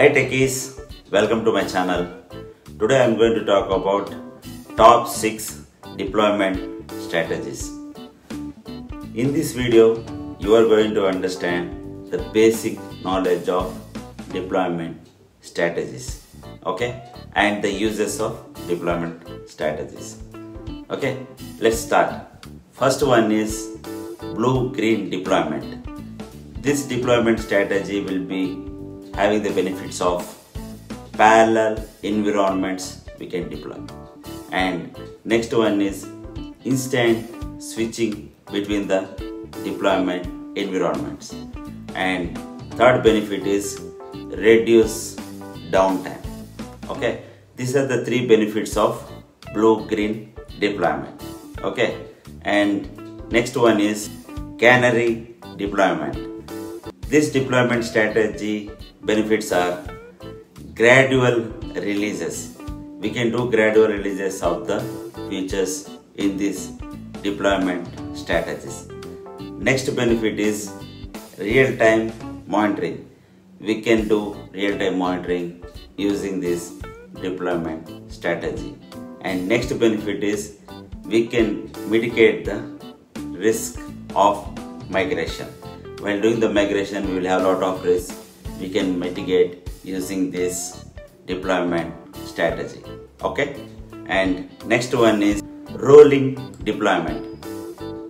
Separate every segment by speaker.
Speaker 1: Hi techies, welcome to my channel. Today I am going to talk about top 6 deployment strategies. In this video, you are going to understand the basic knowledge of deployment strategies, okay, and the uses of deployment strategies. Okay, let's start. First one is blue green deployment. This deployment strategy will be having the benefits of parallel environments we can deploy. And next one is instant switching between the deployment environments. And third benefit is reduce downtime. Okay, these are the three benefits of blue green deployment. Okay, and next one is canary deployment. This deployment strategy benefits are gradual releases. We can do gradual releases of the features in this deployment strategies. Next benefit is real-time monitoring. We can do real-time monitoring using this deployment strategy. And next benefit is we can mitigate the risk of migration. While doing the migration, we will have a lot of risk. We can mitigate using this deployment strategy. Okay. And next one is rolling deployment.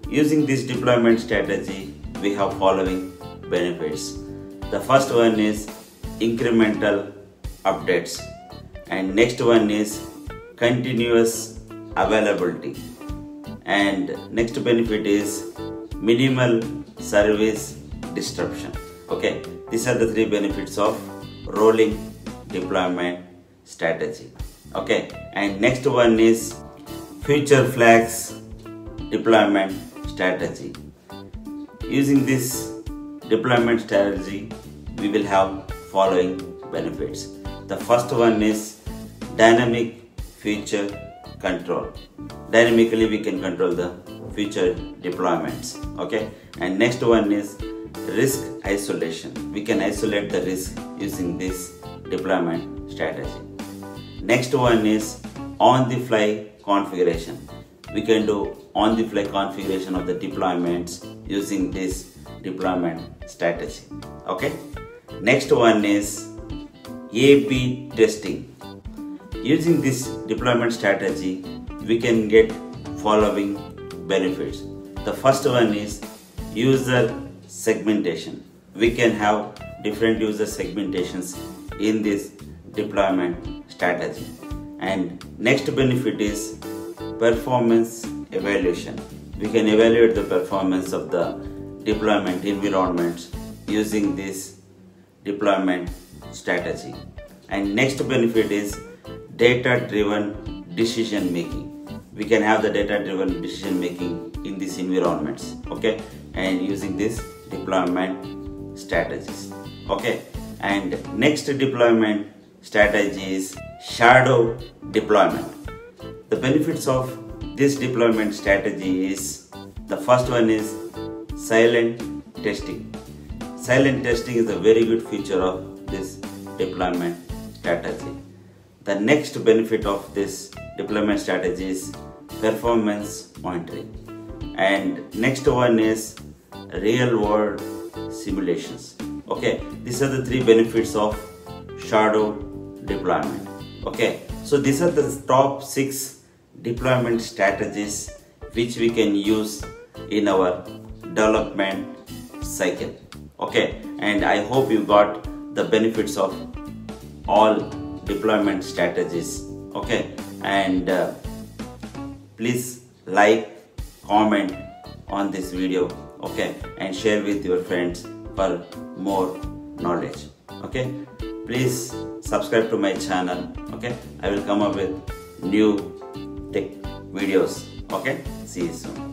Speaker 1: Using this deployment strategy, we have following benefits. The first one is incremental updates, and next one is continuous availability, and next benefit is minimal service disruption. Okay, these are the three benefits of rolling deployment strategy. Okay, and next one is feature flags deployment strategy. Using this deployment strategy, we will have following benefits. The first one is dynamic feature control. Dynamically, we can control the future deployments. Okay, and next one is risk isolation. We can isolate the risk using this deployment strategy. Next one is on the fly configuration. We can do on the fly configuration of the deployments using this deployment strategy. Okay. Next one is A-B testing. Using this deployment strategy, we can get following benefits. The first one is user segmentation. We can have different user segmentations in this deployment strategy. And next benefit is performance evaluation. We can evaluate the performance of the deployment environments using this deployment strategy. And next benefit is data driven decision making. We can have the data driven decision making in these environments, okay, and using this deployment strategies, okay. And next deployment strategy is shadow deployment. The benefits of this deployment strategy is the first one is silent testing. Silent testing is a very good feature of this deployment strategy. The next benefit of this deployment strategy is performance monitoring. And next one is real world simulations. Okay, these are the three benefits of shadow deployment. Okay, so these are the top six deployment strategies which we can use in our development cycle. Okay, and I hope you got the benefits of all deployment strategies. Okay, and uh, please like, comment on this video. Okay, and share with your friends for more knowledge. Okay, please subscribe to my channel. Okay, I will come up with new tech videos. Okay, see you soon.